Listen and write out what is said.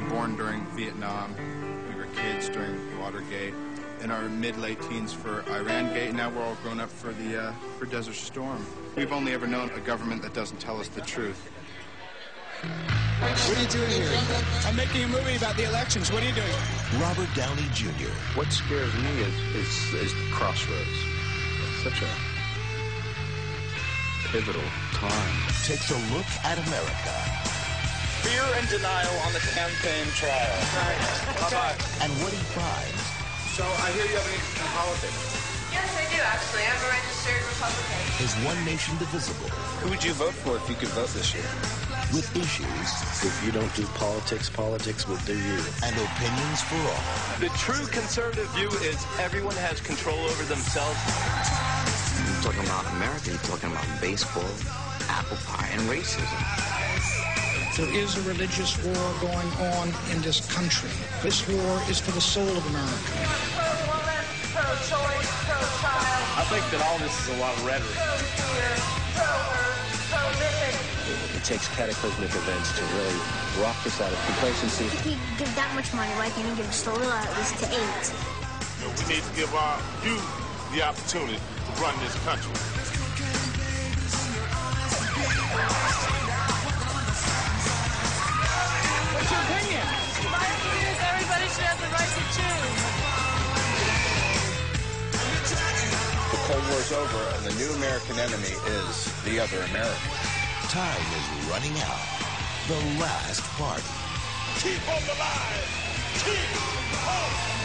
were born during Vietnam. We were kids during Watergate. In our mid-late teens for Iran Gate. Now we're all grown up for the uh, for Desert Storm. We've only ever known a government that doesn't tell us the truth. What are you doing here? I'm making a movie about the elections. What are you doing? Robert Downey Jr. What scares me is, is, is crossroads. Such a pivotal time. Takes a look at America. Fear and denial on the campaign trail. Bye-bye. And what he finds. So I hear you have an interest in politics. Yes, I do, actually. I'm a registered Republican. Is One Nation Divisible. Who would you vote for if you could vote this year? With issues. If you don't do politics, politics will do you. And opinions for all. The true conservative view is everyone has control over themselves. You're talking about America, you're talking about baseball, apple pie, and racism. There is a religious war going on in this country. This war is for the soul of America. Pro-woman, pro-choice, pro-child. I think that all this is a lot of rhetoric. Pro-fear, pro-earth, pro-living. It takes cataclysmic events to really rock us out of complacency. If he give that much money, why can't he give just a little at least to eight? You know, we need to give our youth the opportunity to run this country. What's your opinion? My opinion is everybody should have the right to choose. The Cold War's over, and the new American enemy is the other American. Time is running out. The last party. Keep on the. Keep on